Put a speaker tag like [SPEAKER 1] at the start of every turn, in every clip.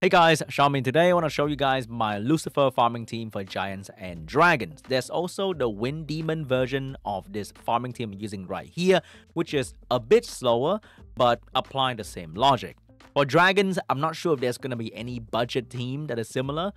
[SPEAKER 1] Hey guys, Xiaomi. Today I want to show you guys my Lucifer farming team for Giants and Dragons. There's also the Wind Demon version of this farming team I'm using right here, which is a bit slower, but applying the same logic. For Dragons, I'm not sure if there's going to be any budget team that is similar,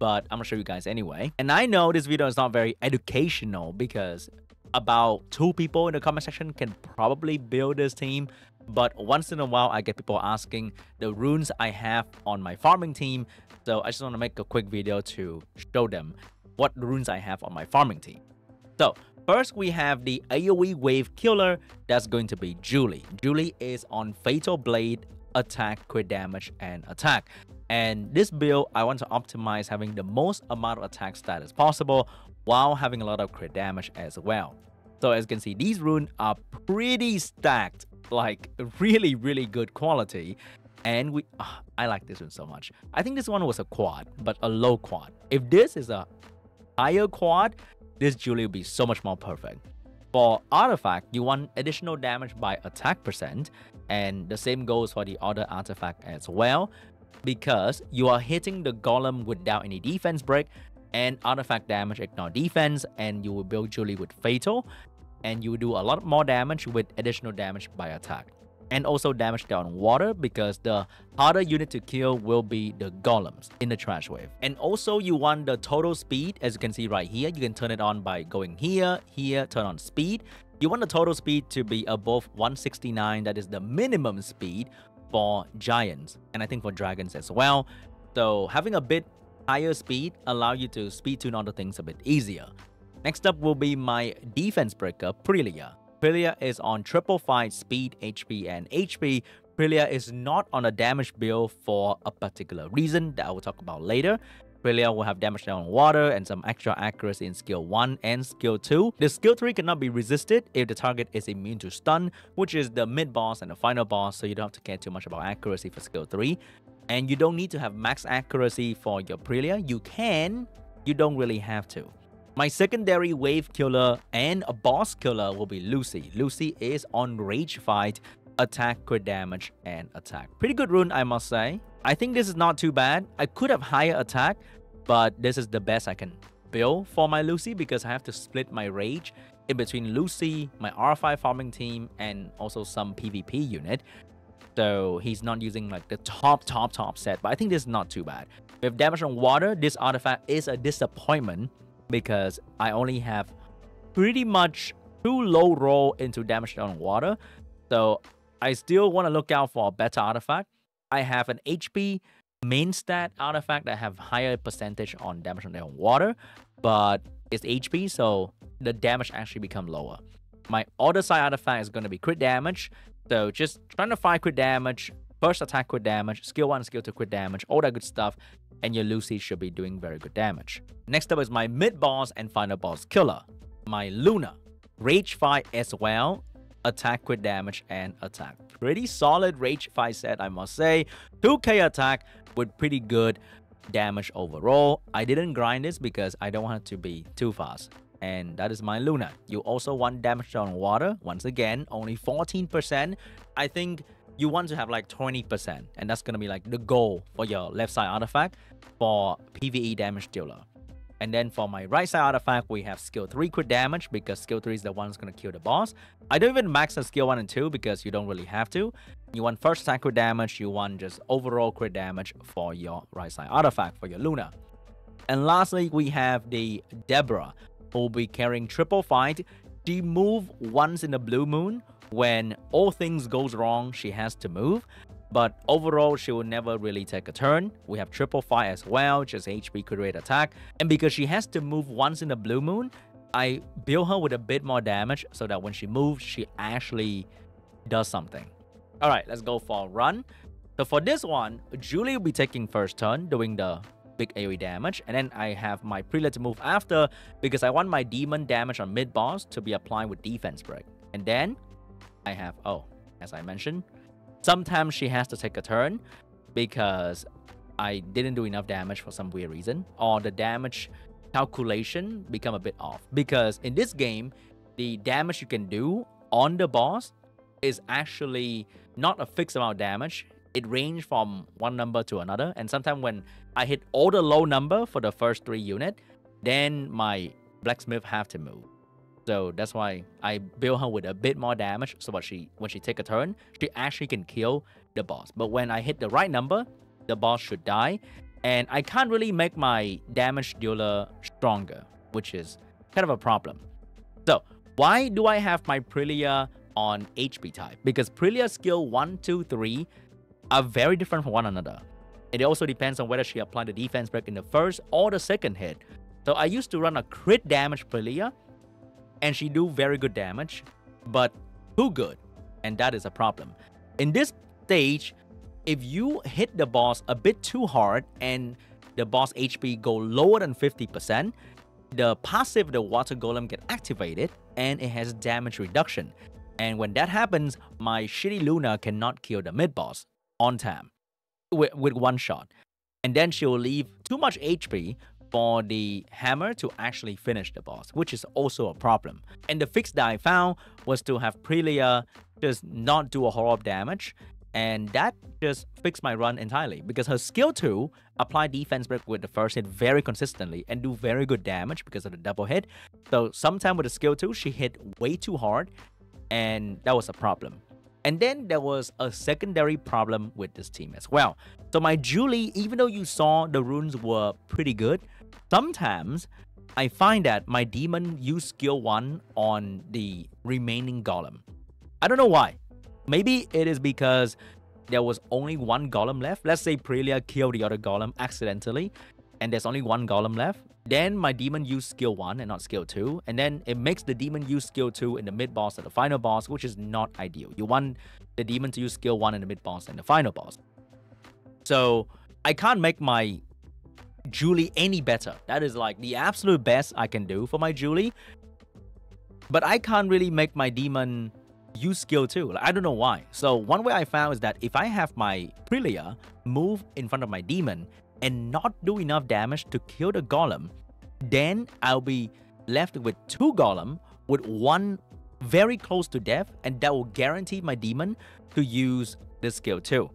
[SPEAKER 1] but I'm going to show you guys anyway. And I know this video is not very educational because about two people in the comment section can probably build this team but once in a while I get people asking the runes I have on my farming team so I just want to make a quick video to show them what runes I have on my farming team. So first we have the AoE wave killer that's going to be Julie. Julie is on Fatal Blade, attack, crit damage, and attack. And this build, I want to optimize having the most amount of attack stat as possible while having a lot of crit damage as well. So as you can see, these runes are pretty stacked like really, really good quality. And we, oh, I like this one so much. I think this one was a quad, but a low quad. If this is a higher quad, this Julie will be so much more perfect. For artifact, you want additional damage by attack percent, and the same goes for the other artifact as well, because you are hitting the golem without any defense break, and artifact damage ignore defense, and you will build Julie with fatal, and you do a lot more damage with additional damage by attack. And also damage down water because the harder unit to kill will be the golems in the trash wave. And also you want the total speed as you can see right here. You can turn it on by going here, here, turn on speed. You want the total speed to be above 169. That is the minimum speed for giants and I think for dragons as well. So having a bit higher speed allow you to speed tune other things a bit easier. Next up will be my defense breaker, Prilia. Prilia is on triple fight, speed, HP, and HP. Prilia is not on a damage build for a particular reason that I will talk about later. Prilia will have damage down on water and some extra accuracy in skill 1 and skill 2. The skill 3 cannot be resisted if the target is immune to stun, which is the mid boss and the final boss, so you don't have to care too much about accuracy for skill 3. And you don't need to have max accuracy for your Prilia. You can, you don't really have to. My secondary wave killer and a boss killer will be Lucy. Lucy is on Rage Fight, attack, crit damage, and attack. Pretty good rune, I must say. I think this is not too bad. I could have higher attack, but this is the best I can build for my Lucy because I have to split my Rage in between Lucy, my R5 farming team, and also some PvP unit. So he's not using like the top, top, top set, but I think this is not too bad. With damage on water, this artifact is a disappointment because I only have pretty much too low roll into damage on water. So I still want to look out for a better artifact. I have an HP main stat artifact that have higher percentage on damage on water, but it's HP, so the damage actually become lower. My other side artifact is going to be crit damage. So just trying to find crit damage, first attack crit damage, skill 1, skill 2 crit damage, all that good stuff and your Lucy should be doing very good damage. Next up is my mid boss and final boss killer, my Luna. Rage fight as well, attack crit damage and attack. Pretty solid Rage fight set I must say. 2k attack with pretty good damage overall. I didn't grind this because I don't want it to be too fast. And that is my Luna. You also want damage on water. Once again, only 14%. I think you want to have like 20%, and that's gonna be like the goal for your left side artifact for PvE damage dealer. And then for my right side artifact, we have skill 3 crit damage because skill 3 is the one that's going to kill the boss. I don't even max the skill 1 and 2 because you don't really have to. You want first attack crit damage, you want just overall crit damage for your right side artifact, for your Luna. And lastly, we have the Deborah, who will be carrying triple fight. She move once in the blue moon, when all things goes wrong, she has to move. But overall, she will never really take a turn. We have triple fire as well, just HP crit attack. And because she has to move once in the blue moon, I build her with a bit more damage so that when she moves, she actually does something. All right, let's go for a run. So for this one, Julie will be taking first turn, doing the big AoE damage. And then I have my prelate to move after because I want my demon damage on mid boss to be applied with defense break. And then I have, oh, as I mentioned, sometimes she has to take a turn because I didn't do enough damage for some weird reason, or the damage calculation become a bit off. Because in this game, the damage you can do on the boss is actually not a fixed amount of damage. it ranged from one number to another. And sometimes when I hit all the low number for the first three unit, then my blacksmith have to move. So that's why I build her with a bit more damage so that she when she take a turn, she actually can kill the boss. But when I hit the right number, the boss should die. And I can't really make my damage dealer stronger, which is kind of a problem. So why do I have my Prilia on HP type? Because Prilia skill 1, 2, 3 are very different from one another. It also depends on whether she applied the defense break in the first or the second hit. So I used to run a crit damage Prillia, and she do very good damage, but too good, and that is a problem. In this stage, if you hit the boss a bit too hard and the boss HP go lower than 50%, the passive the water golem get activated and it has damage reduction. And when that happens, my shitty Luna cannot kill the mid boss on time with, with one shot. And then she'll leave too much HP for the hammer to actually finish the boss, which is also a problem. And the fix that I found was to have Prillia just not do a whole lot of damage and that just fixed my run entirely because her skill 2 apply defense break with the first hit very consistently and do very good damage because of the double hit. So sometime with the skill 2, she hit way too hard and that was a problem. And then there was a secondary problem with this team as well. So my Julie, even though you saw the runes were pretty good, sometimes I find that my demon use skill 1 on the remaining golem. I don't know why. Maybe it is because there was only one golem left. Let's say Prelia killed the other golem accidentally, and there's only one golem left. Then my demon use skill 1 and not skill 2. And then it makes the demon use skill 2 in the mid boss and the final boss, which is not ideal. You want the demon to use skill 1 in the mid boss and the final boss. So I can't make my Julie any better. That is like the absolute best I can do for my Julie. But I can't really make my demon use skill two. Like, I don't know why. So one way I found is that if I have my Prilia move in front of my demon and not do enough damage to kill the golem, then I'll be left with two golem with one very close to death and that will guarantee my demon to use this skill two.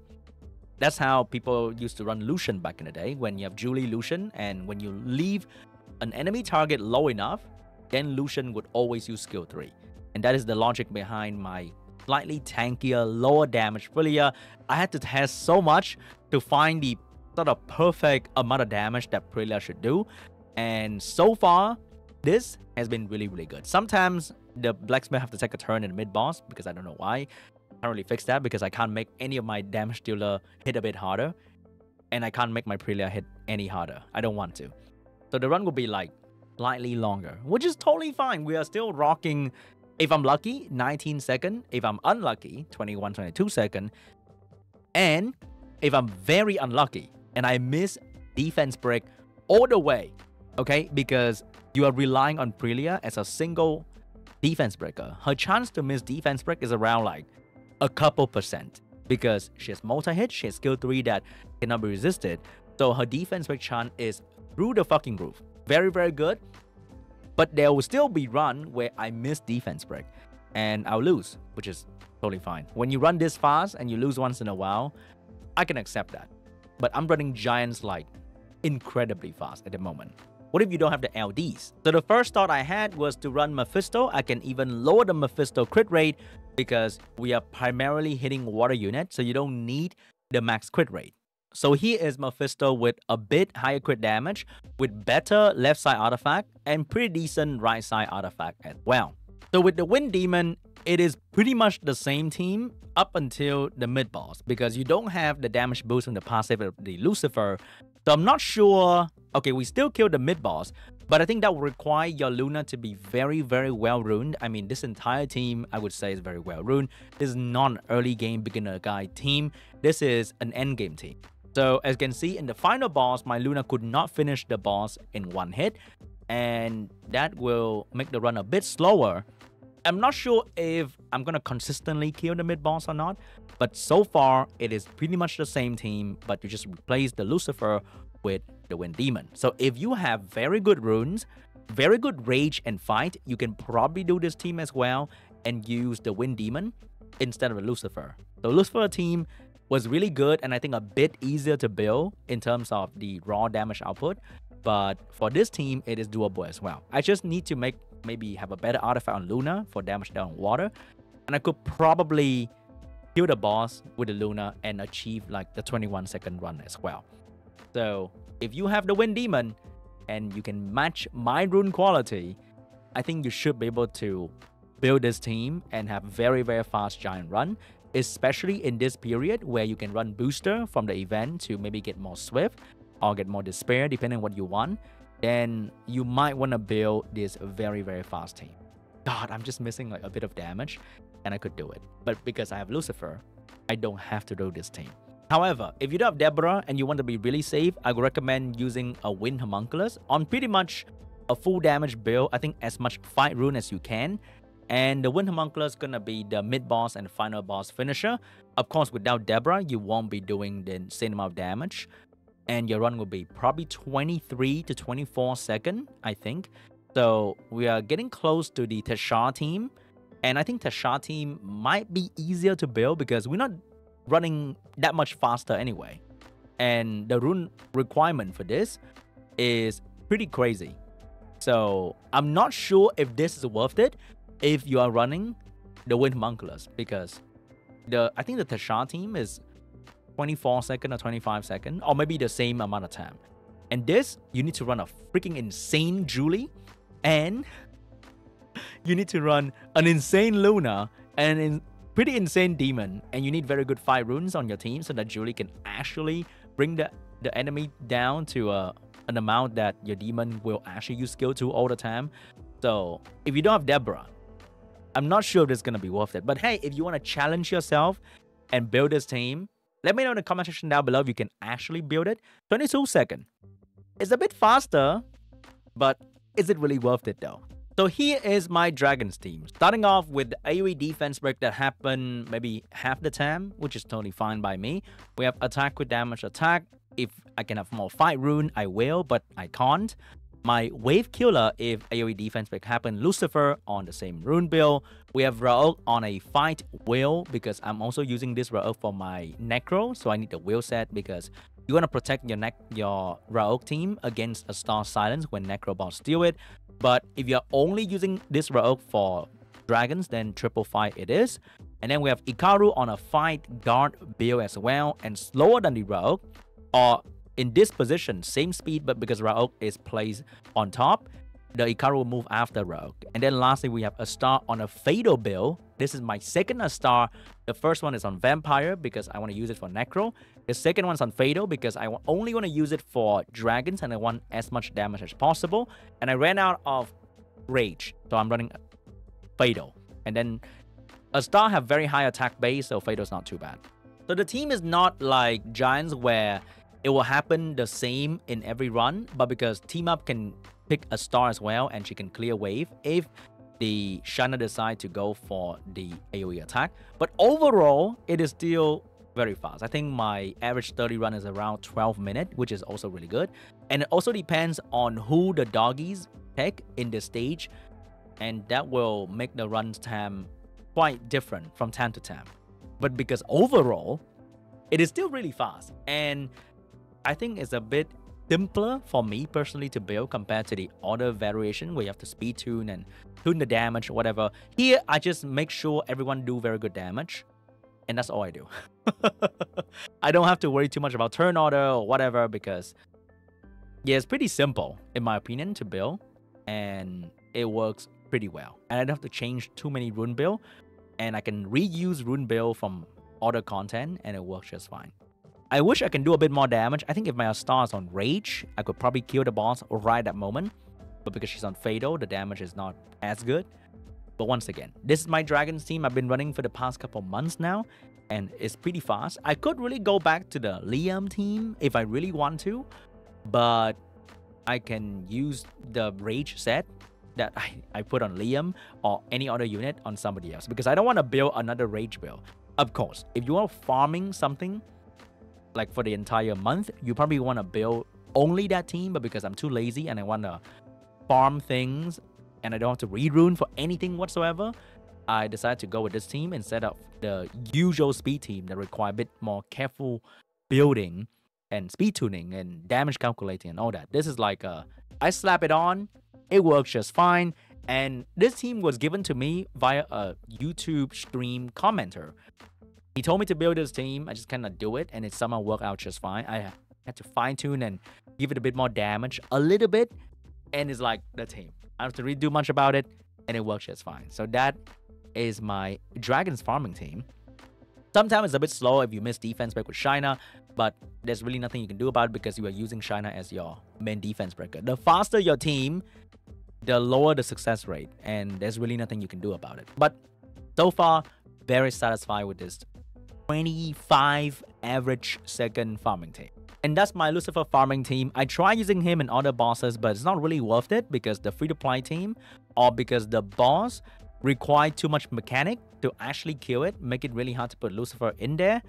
[SPEAKER 1] That's how people used to run Lushen back in the day when you have Julie Lushen and when you leave an enemy target low enough, then Lushen would always use skill 3. And that is the logic behind my slightly tankier, lower damage Prillia. I had to test so much to find the sort of perfect amount of damage that Prillia should do. And so far, this has been really, really good. Sometimes the blacksmith have to take a turn in the mid boss because I don't know why. Really fix that because I can't make any of my damage dealer hit a bit harder. And I can't make my Prillia hit any harder. I don't want to. So the run will be like slightly longer, which is totally fine. We are still rocking if I'm lucky, 19 second. If I'm unlucky, 21, 22 second. And if I'm very unlucky and I miss defense break all the way, okay, because you are relying on Prillia as a single defense breaker, her chance to miss defense break is around like a couple percent because she has multi-hit, she has skill 3 that cannot be resisted. So her defense break chance is through the fucking roof. Very, very good. But there will still be run where I miss defense break and I'll lose, which is totally fine. When you run this fast and you lose once in a while, I can accept that. But I'm running giants like incredibly fast at the moment. What if you don't have the LDs? So the first thought I had was to run Mephisto. I can even lower the Mephisto crit rate because we are primarily hitting water unit, so you don't need the max crit rate. So here is Mephisto with a bit higher crit damage, with better left side artifact and pretty decent right side artifact as well. So with the Wind Demon, it is pretty much the same team up until the mid boss because you don't have the damage boost from the passive of the Lucifer. So I'm not sure. Okay, we still kill the mid boss, but I think that will require your Luna to be very, very well ruined. I mean, this entire team, I would say, is very well ruined. This is not an early game beginner guide team. This is an end game team. So as you can see in the final boss, my Luna could not finish the boss in one hit and that will make the run a bit slower. I'm not sure if I'm gonna consistently kill the mid boss or not, but so far it is pretty much the same team, but you just replace the Lucifer with the Wind Demon. So if you have very good runes, very good rage and fight, you can probably do this team as well and use the Wind Demon instead of the Lucifer. The Lucifer team was really good and I think a bit easier to build in terms of the raw damage output. But for this team, it is doable as well. I just need to make maybe have a better artifact on Luna for damage down water. And I could probably kill the boss with the Luna and achieve like the 21 second run as well. So if you have the Wind Demon and you can match my rune quality, I think you should be able to build this team and have very very fast giant run especially in this period where you can run booster from the event to maybe get more swift or get more despair depending on what you want then you might want to build this very very fast team god i'm just missing like a bit of damage and i could do it but because i have lucifer i don't have to do this team however if you don't have deborah and you want to be really safe i would recommend using a wind homunculus on pretty much a full damage build i think as much fight rune as you can and the Wind Homunculus is gonna be the mid boss and final boss finisher. Of course, without Deborah, you won't be doing the same amount of damage. And your run will be probably 23 to 24 second, I think. So we are getting close to the Teshar team. And I think Teshar team might be easier to build because we're not running that much faster anyway. And the rune requirement for this is pretty crazy. So I'm not sure if this is worth it if you are running the Wind Homunculus because the I think the Teshar team is 24 second or 25 second or maybe the same amount of time. And this you need to run a freaking insane Julie and you need to run an insane Luna and pretty insane demon and you need very good fight runes on your team so that Julie can actually bring the the enemy down two a an amount that your demon will actually use skill to all the time. So if you don't have Deborah, I'm not sure if it's to be worth it. But hey, if you want to challenge yourself and build this team, let me know in the comment section down below if you can actually build it. 22 second. It's a bit faster, but is it really worth it though? So here is my Dragons team. Starting off with the AoE defense break that happened maybe half the time, which is totally fine by me. We have attack with damage attack. If I can have more fight rune, I will, but I can't. My Wave Killer if AoE defense break happen, Lucifer on the same rune build. We have Rauk on a fight wheel because I'm also using this Rauk for my Necro, so I need the wheel set because you want to protect your neck your Rauk team against a Star Silence when Necro boss steal it. But if you're only using this Rauk for dragons, then triple fight it is. And then we have Ikaru on a fight guard build as well and slower than the Rauk or in this position, same speed, but because Rauk is placed on top, the Ikaru will move after Rogue. And then lastly, we have a star on a Fatal build. This is my second star. The first one is on Vampire because I want to use it for Necro. The second one's on Fatal because I only want to use it for Dragons and I want as much damage as possible. And I ran out of Rage, so I'm running Fatal. And then a star have very high attack base, so Fatal's not too bad. So the team is not like Giants where it will happen the same in every run, but because Team Up can pick a star as well and she can clear wave if the Shanna decide to go for the AoE attack. But overall, it is still very fast. I think my average 30 run is around 12 minutes, which is also really good. And it also depends on who the doggies pick in the stage, and that will make the run time quite different from time to time. But because overall, it is still really fast. And I think it's a bit simpler for me personally to build compared to the other variation where you have to speed tune and tune the damage or whatever. Here, I just make sure everyone do very good damage. And that's all I do. I don't have to worry too much about turn order or whatever because yeah, it's pretty simple in my opinion to build and it works pretty well. And I don't have to change too many rune build and I can reuse rune build from other content and it works just fine. I wish I can do a bit more damage. I think if my star is on Rage, I could probably kill the boss right at that moment. But because she's on Fatal, the damage is not as good. But once again, this is my Dragons team I've been running for the past couple months now. And it's pretty fast. I could really go back to the Liam team if I really want to. But I can use the Rage set that I, I put on Liam or any other unit on somebody else. Because I don't want to build another Rage build. Of course, if you are farming something like for the entire month, you probably want to build only that team, but because I'm too lazy and I want to farm things and I don't have to read rune for anything whatsoever, I decided to go with this team instead of the usual speed team that require a bit more careful building and speed tuning and damage calculating and all that. This is like a, I slap it on, it works just fine. And this team was given to me via a YouTube stream commenter. He told me to build this team. I just kind of do it, and it somehow worked out just fine. I had to fine tune and give it a bit more damage, a little bit, and it's like the team. I don't have to really do much about it, and it works just fine. So that is my Dragons farming team. Sometimes it's a bit slow if you miss defense break with Shina, but there's really nothing you can do about it because you are using Shina as your main defense breaker. The faster your team, the lower the success rate, and there's really nothing you can do about it. But so far, very satisfied with this 25 average second farming team. And that's my Lucifer farming team. I try using him in other bosses, but it's not really worth it because the free-to-play team or because the boss require too much mechanic to actually kill it, make it really hard to put Lucifer in there.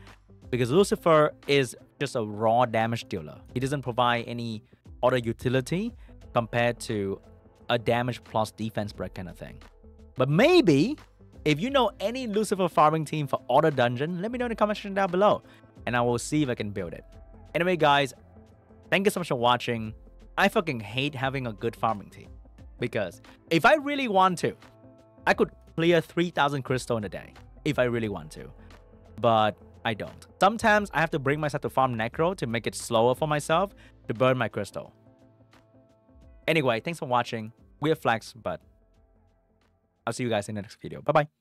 [SPEAKER 1] Because Lucifer is just a raw damage dealer. He doesn't provide any other utility compared to a damage plus defense break kind of thing. But maybe if you know any Lucifer farming team for other dungeon, let me know in the comment section down below and I will see if I can build it. Anyway, guys, thank you so much for watching. I fucking hate having a good farming team because if I really want to, I could clear 3000 crystal in a day if I really want to, but I don't. Sometimes I have to bring myself to farm necro to make it slower for myself to burn my crystal. Anyway, thanks for watching. Weird flex, but I'll see you guys in the next video. Bye-bye.